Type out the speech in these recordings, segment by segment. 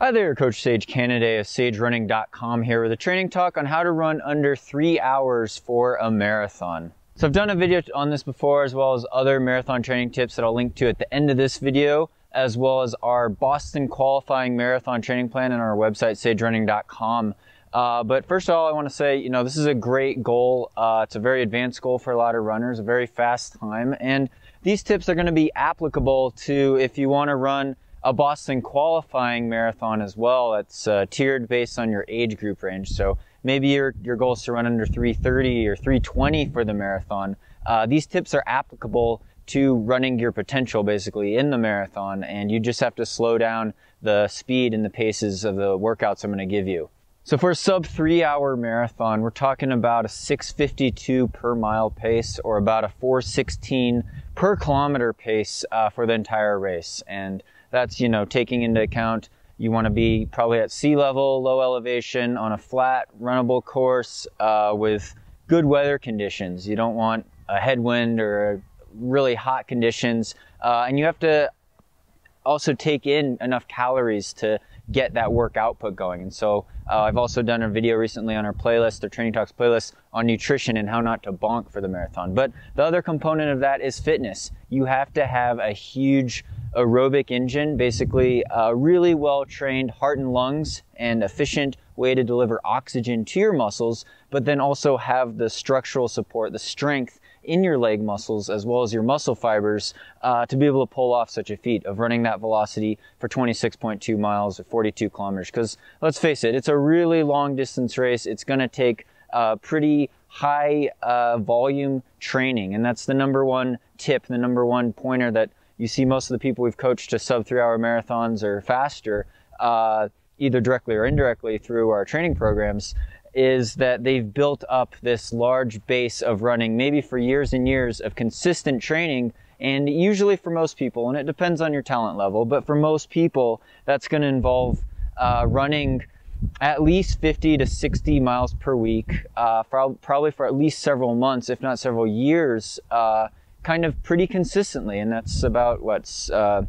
Hi there, Coach Sage Canaday of SageRunning.com here with a training talk on how to run under three hours for a marathon. So I've done a video on this before as well as other marathon training tips that I'll link to at the end of this video as well as our Boston qualifying marathon training plan on our website, SageRunning.com. Uh, but first of all, I want to say, you know, this is a great goal. Uh, it's a very advanced goal for a lot of runners, a very fast time. And these tips are going to be applicable to if you want to run a Boston qualifying marathon as well. It's uh, tiered based on your age group range. So maybe your, your goal is to run under 330 or 320 for the marathon. Uh, these tips are applicable to running your potential basically in the marathon and you just have to slow down the speed and the paces of the workouts I'm going to give you. So for a sub three hour marathon, we're talking about a 652 per mile pace or about a 416 per kilometer pace uh, for the entire race. And that's, you know, taking into account you want to be probably at sea level, low elevation, on a flat, runnable course uh, with good weather conditions. You don't want a headwind or really hot conditions. Uh, and you have to also take in enough calories to get that work output going. And so uh, I've also done a video recently on our playlist, the Training Talks playlist, on nutrition and how not to bonk for the marathon. But the other component of that is fitness. You have to have a huge aerobic engine, basically a really well trained heart and lungs and efficient way to deliver oxygen to your muscles, but then also have the structural support, the strength in your leg muscles as well as your muscle fibers uh, to be able to pull off such a feat of running that velocity for 26.2 miles or 42 kilometers. Because let's face it, it's a really long distance race. It's going to take uh, pretty high uh, volume training, and that's the number one tip, the number one pointer that you see most of the people we've coached to sub three hour marathons or faster, uh, either directly or indirectly through our training programs, is that they've built up this large base of running, maybe for years and years of consistent training. And usually for most people, and it depends on your talent level, but for most people, that's going to involve uh, running at least 50 to 60 miles per week, uh, for, probably for at least several months, if not several years, uh, kind of pretty consistently, and that's about what's uh,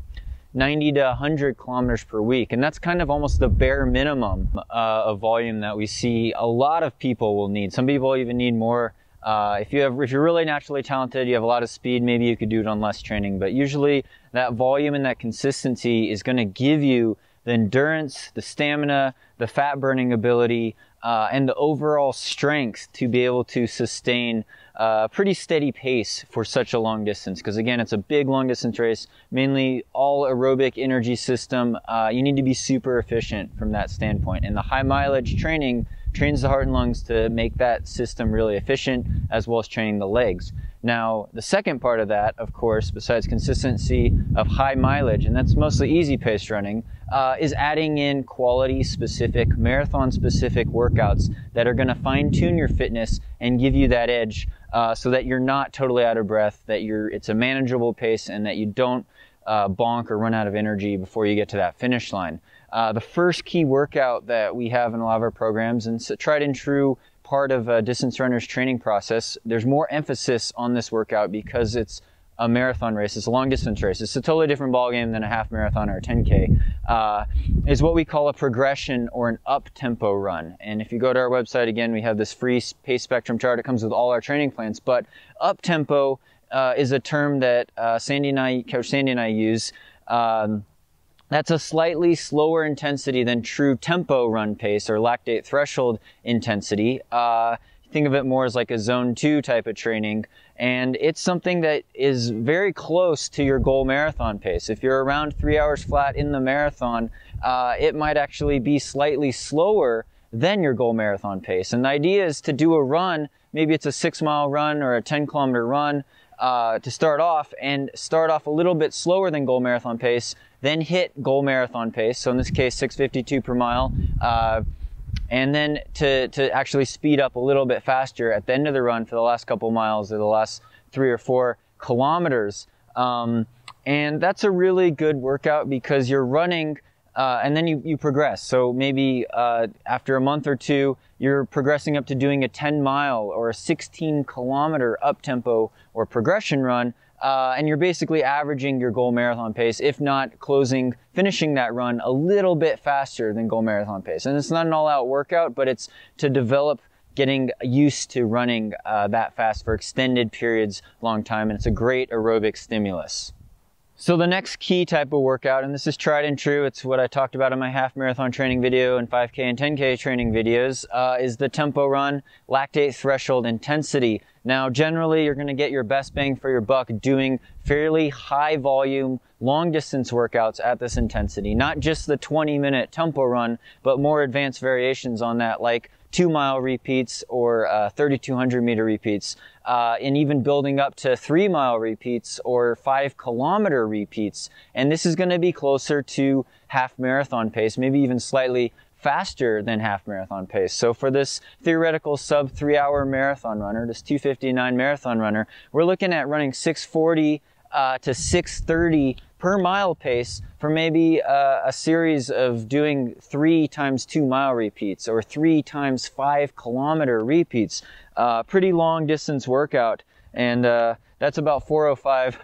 90 to 100 kilometers per week, and that's kind of almost the bare minimum uh, of volume that we see. A lot of people will need. Some people even need more. Uh, if you have, if you're really naturally talented, you have a lot of speed, maybe you could do it on less training. But usually, that volume and that consistency is going to give you the endurance, the stamina, the fat burning ability, uh, and the overall strength to be able to sustain a pretty steady pace for such a long distance. Because again, it's a big long distance race, mainly all aerobic energy system. Uh, you need to be super efficient from that standpoint. And the high mileage training trains the heart and lungs to make that system really efficient, as well as training the legs. Now, the second part of that, of course, besides consistency of high mileage, and that's mostly easy pace running, uh, is adding in quality specific, marathon specific workouts that are going to fine tune your fitness and give you that edge uh, so that you're not totally out of breath, that you're, it's a manageable pace, and that you don't uh, bonk or run out of energy before you get to that finish line. Uh, the first key workout that we have in a lot of our programs, and tried and true part of a distance runner's training process. There's more emphasis on this workout because it's a marathon race. It's a long distance race. It's a totally different ballgame than a half marathon or a 10K. Uh, is what we call a progression or an up tempo run. And if you go to our website again, we have this free pace spectrum chart. It comes with all our training plans. But up tempo uh, is a term that uh, Sandy and I, Coach Sandy and I use. Um, that's a slightly slower intensity than true tempo run pace or lactate threshold intensity. Uh, think of it more as like a zone two type of training. And it's something that is very close to your goal marathon pace. If you're around three hours flat in the marathon, uh, it might actually be slightly slower than your goal marathon pace. And the idea is to do a run, maybe it's a six mile run or a 10 kilometer run, uh, to start off and start off a little bit slower than goal marathon pace, then hit goal marathon pace. So in this case, 652 per mile. Uh, and then to, to actually speed up a little bit faster at the end of the run for the last couple miles or the last three or four kilometers. Um, And that's a really good workout because you're running uh, and then you, you progress. So maybe uh, after a month or two, you're progressing up to doing a 10 mile or a 16 kilometer up tempo or progression run. Uh, and you're basically averaging your goal marathon pace, if not closing, finishing that run a little bit faster than goal marathon pace. And it's not an all out workout, but it's to develop getting used to running uh, that fast for extended periods, long time. And it's a great aerobic stimulus. So the next key type of workout, and this is tried and true, it's what I talked about in my half marathon training video and 5K and 10K training videos, uh, is the tempo run, lactate threshold intensity. Now, generally, you're going to get your best bang for your buck doing fairly high volume, long distance workouts at this intensity. Not just the 20 minute tempo run, but more advanced variations on that, like two mile repeats or uh, 3,200 meter repeats, uh, and even building up to three mile repeats or five kilometer repeats. And this is going to be closer to half marathon pace, maybe even slightly faster than half marathon pace. So for this theoretical sub three hour marathon runner, this 259 marathon runner, we're looking at running 640 uh, to 630 per mile pace for maybe uh, a series of doing three times two mile repeats or three times five kilometer repeats. Uh, pretty long distance workout, and uh, that's about 405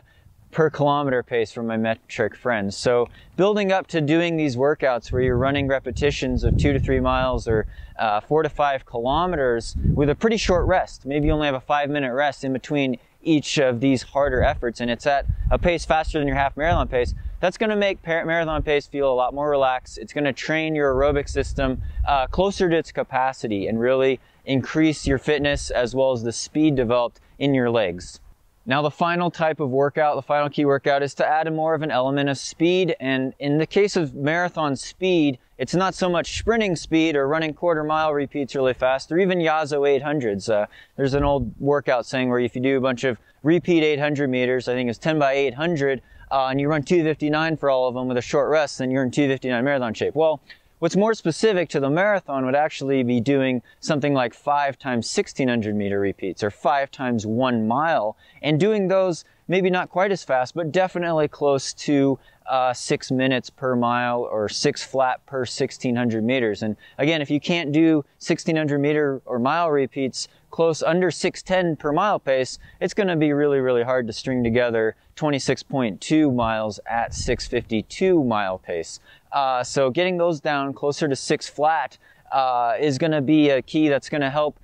per kilometer pace for my metric friends. So building up to doing these workouts where you're running repetitions of two to three miles or uh, four to five kilometers with a pretty short rest. Maybe you only have a five minute rest in between each of these harder efforts and it's at a pace faster than your half marathon pace, that's going to make marathon pace feel a lot more relaxed. It's going to train your aerobic system uh, closer to its capacity and really increase your fitness as well as the speed developed in your legs. Now the final type of workout, the final key workout is to add more of an element of speed. And in the case of marathon speed, it's not so much sprinting speed or running quarter mile repeats really fast or even Yasso 800s. Uh, there's an old workout saying where if you do a bunch of repeat 800 meters, I think it's 10 by 800, uh, and you run 259 for all of them with a short rest, then you're in 259 marathon shape. Well, What's more specific to the marathon would actually be doing something like five times 1600 meter repeats or five times one mile and doing those maybe not quite as fast, but definitely close to uh, six minutes per mile or six flat per 1600 meters. And again, if you can't do 1600 meter or mile repeats close under 610 per mile pace, it's going to be really, really hard to string together 26.2 miles at 652 mile pace. Uh, so getting those down closer to six flat uh, is going to be a key that's going to help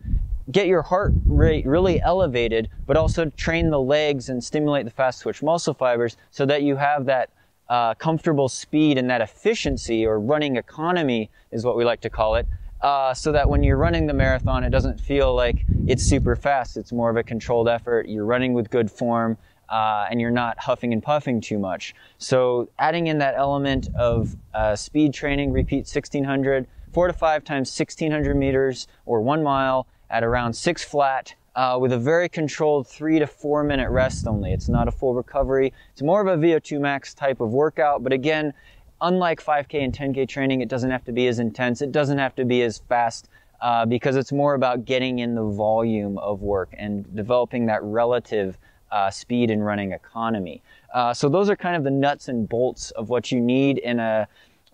get your heart rate really elevated, but also train the legs and stimulate the fast twitch muscle fibers so that you have that uh, comfortable speed and that efficiency or running economy is what we like to call it. Uh, so that when you're running the marathon, it doesn't feel like it's super fast. It's more of a controlled effort. You're running with good form uh, and you're not huffing and puffing too much. So adding in that element of uh, speed training, repeat 1600, four to five times 1600 meters or one mile at around six flat uh, with a very controlled three to four minute rest only. It's not a full recovery. It's more of a VO2 max type of workout, but again, unlike 5K and 10K training, it doesn't have to be as intense. It doesn't have to be as fast uh, because it's more about getting in the volume of work and developing that relative uh, speed and running economy. Uh, so those are kind of the nuts and bolts of what you need in a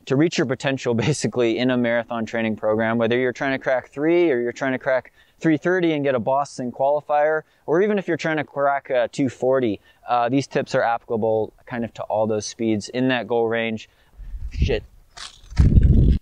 to reach your potential basically in a marathon training program. Whether you're trying to crack three or you're trying to crack 330 and get a Boston qualifier, or even if you're trying to crack a 240, uh, these tips are applicable kind of to all those speeds in that goal range. Shit.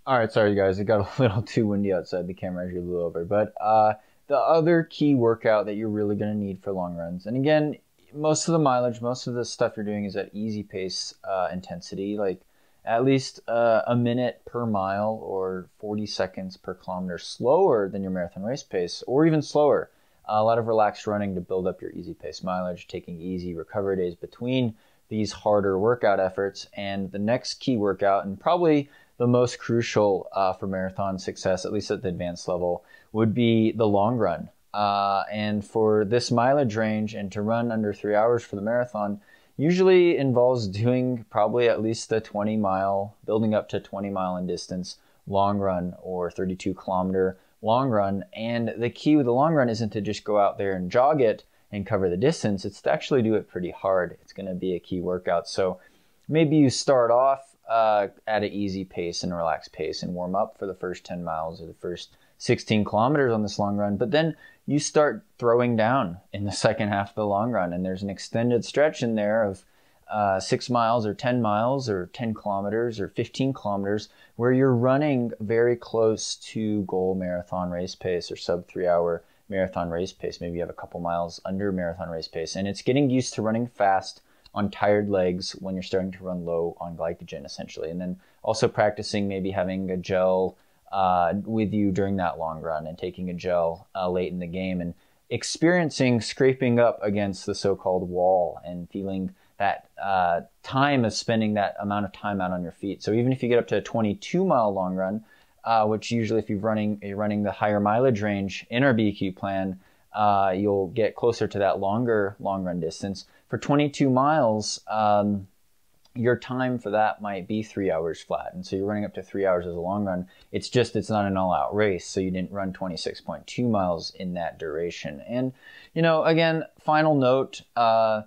All right, sorry guys, it got a little too windy outside. The camera actually blew over, but uh, the other key workout that you're really going to need for long runs. And again, most of the mileage, most of the stuff you're doing is at easy pace uh, intensity, like at least uh, a minute per mile or 40 seconds per kilometer slower than your marathon race pace, or even slower. A lot of relaxed running to build up your easy pace mileage, taking easy recovery days between these harder workout efforts. And the next key workout, and probably the most crucial uh, for marathon success, at least at the advanced level, would be the long run. Uh, and for this mileage range and to run under three hours for the marathon, usually involves doing probably at least the 20 mile, building up to 20 mile in distance long run or 32 kilometer long run. And the key with the long run isn't to just go out there and jog it. and cover the distance, it's to actually do it pretty hard. It's going to be a key workout. So maybe you start off uh, at an easy pace and relaxed pace and warm up for the first 10 miles or the first 16 kilometers on this long run. But then you start throwing down in the second half of the long run, and there's an extended stretch in there of uh, six miles or 10 miles or 10 kilometers or 15 kilometers where you're running very close to goal marathon race pace or sub three hour marathon race pace. Maybe you have a couple miles under marathon race pace. And it's getting used to running fast on tired legs when you're starting to run low on glycogen, essentially. And then also practicing maybe having a gel uh, with you during that long run and taking a gel uh, late in the game and experiencing scraping up against the so called wall and feeling that uh, time of spending that amount of time out on your feet. So even if you get up to a 22 mile long run, uh, which usually if you're running you're running the higher mileage range in our BQ plan, uh, you'll get closer to that longer long run distance. For 22 miles, um, your time for that might be three hours flat, and so you're running up to three hours as a long run. It's just it's not an all-out race, so you didn't run 26.2 miles in that duration. And you know, again, final note. Uh,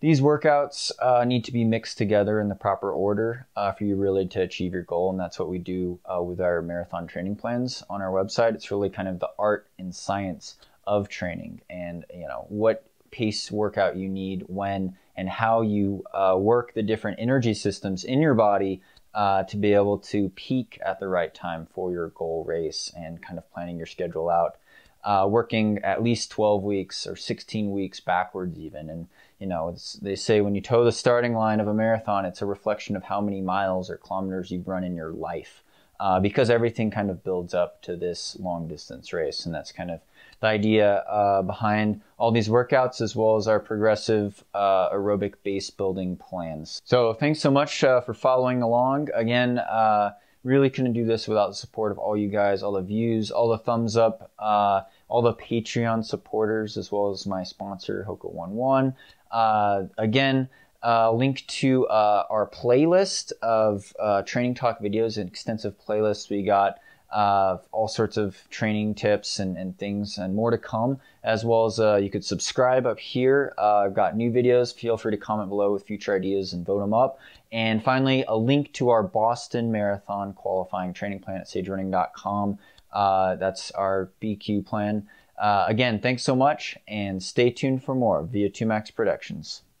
these workouts uh, need to be mixed together in the proper order uh, for you really to achieve your goal, and that's what we do uh, with our marathon training plans on our website. It's really kind of the art and science of training, and you know what pace workout you need when and how you uh, work the different energy systems in your body uh, to be able to peak at the right time for your goal race, and kind of planning your schedule out. Uh, working at least 12 weeks or 16 weeks backwards even. And you know they say when you toe the starting line of a marathon it's a reflection of how many miles or kilometers you've run in your life. Uh, because everything kind of builds up to this long distance race. And that's kind of the idea uh, behind all these workouts as well as our progressive uh, aerobic base building plans so thanks so much uh, for following along again uh, really couldn't do this without the support of all you guys all the views all the thumbs up uh, all the Patreon supporters, as well as my sponsor, Hoka One One. Uh, again, uh, link to uh, our playlist of uh, training talk videos, an extensive playlist. We got uh, all sorts of training tips and, and things and more to come, as well as uh, you could subscribe up here. I've got new videos. Feel free to comment below with future ideas and vote them up. And finally, a link to our Boston Marathon qualifying training plan at sagerunning.com. Uh, that's our BQ plan. Uh, again, thanks so much and stay tuned for more Vo2max Productions.